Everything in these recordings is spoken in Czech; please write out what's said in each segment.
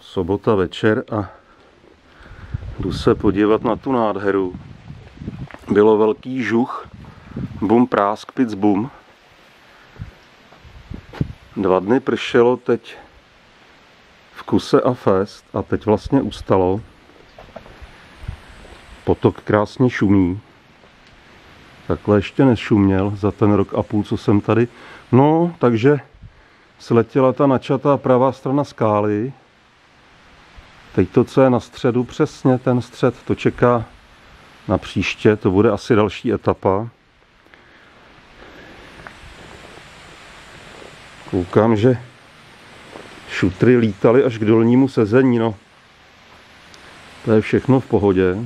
sobota večer a jdu se podívat na tu nádheru. Bylo velký žuch, bum prásk, pic bum. Dva dny pršelo teď v kuse a fest a teď vlastně ustalo. Potok krásně šumí. Takhle ještě nešuměl za ten rok a půl, co jsem tady. No, takže sletěla ta načatá pravá strana skály. Teď to, co je na středu, přesně ten střed, to čeká na příště, to bude asi další etapa. Koukám, že šutry lítaly až k dolnímu sezení, no. To je všechno v pohodě.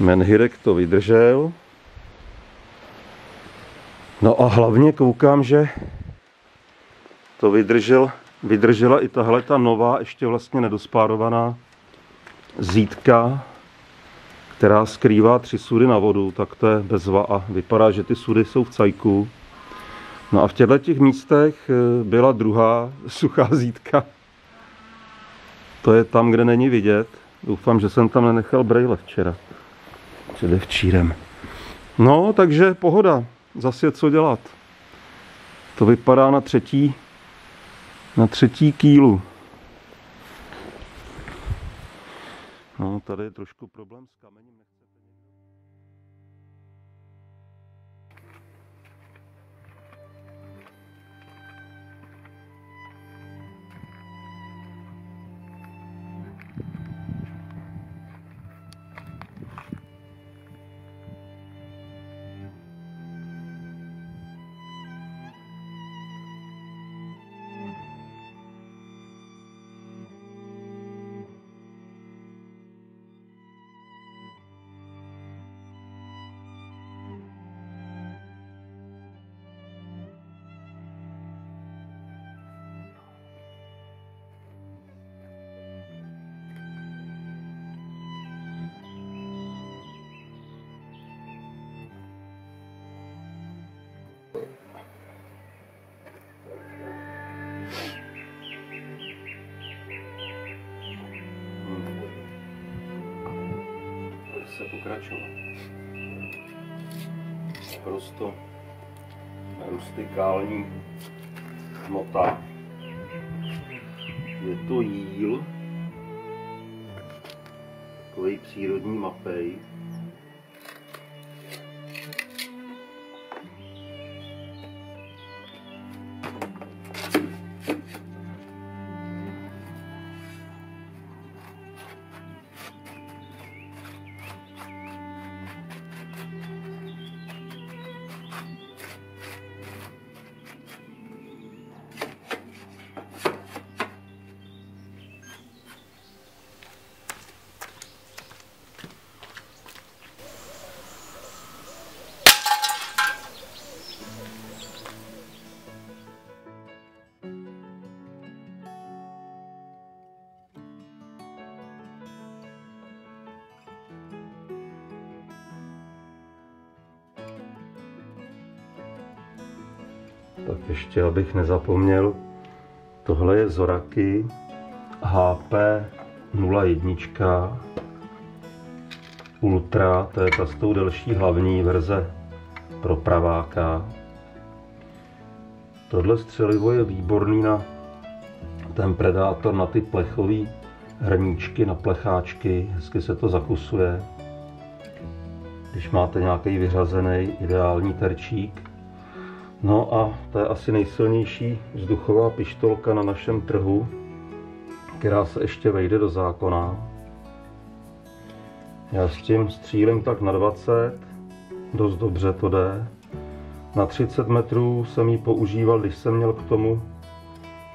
Menhirek to vydržel. No a hlavně koukám, že to vydržel, vydržela i tahle ta nová, ještě vlastně nedospárovaná zítka, která skrývá tři sudy na vodu, tak to je bezva a vypadá, že ty sudy jsou v cajku. No a v těchto těch místech eh, byla druhá suchá zítka. To je tam, kde není vidět. Doufám, že jsem tam nenechal brejle včera. Předevčírem. No, takže pohoda. Zase co dělat. To vypadá na třetí, na třetí kýlu. No, tady je trošku problém s kamením. Se pokračovat. Prosto rustikální hmota. Je to jíl, takový přírodní mapej. Tak ještě, abych nezapomněl, tohle je Zoraky HP 01 Ultra, to je ta s tou delší hlavní verze pro praváka. Tohle střelivo je výborný na ten predátor, na ty plechové hrníčky, na plecháčky, hezky se to zakusuje. Když máte nějaký vyřazený ideální terčík, No a to je asi nejsilnější vzduchová pištolka na našem trhu, která se ještě vejde do zákona. Já s tím střílím tak na 20, dost dobře to jde. Na 30 metrů jsem ji používal, když jsem měl k tomu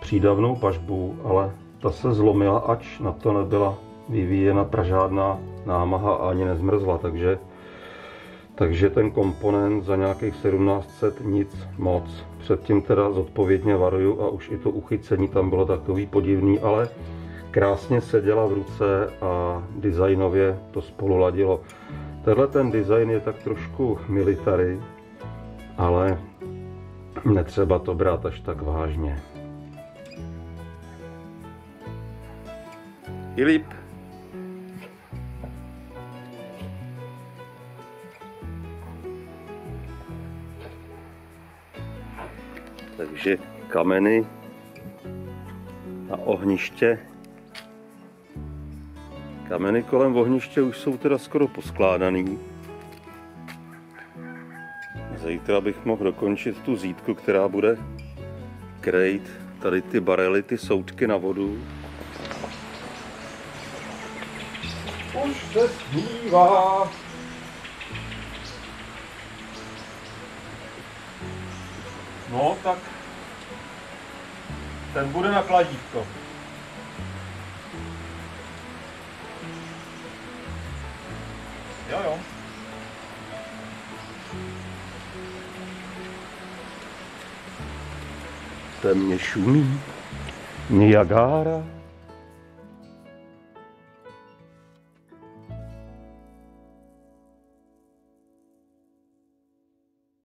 přídavnou pažbu, ale ta se zlomila, ač na to nebyla vyvíjena pražádná námaha a ani nezmrzla, takže takže ten komponent za nějakých 1700 nic moc. Předtím teda zodpovědně varuju a už i to uchycení tam bylo takový podivný, ale krásně seděla v ruce a designově to spolu ladilo. Tenhle ten design je tak trošku military, ale netřeba to brát až tak vážně. Filip. Takže kameny a ohniště. Kameny kolem ohniště už jsou teda skoro poskládaný. Zítra bych mohl dokončit tu zítku, která bude krejt tady ty barely, ty soudky na vodu. Už se smívá. No, tak ten bude na kladívko. Jo, jo. Temně šumí Niagara.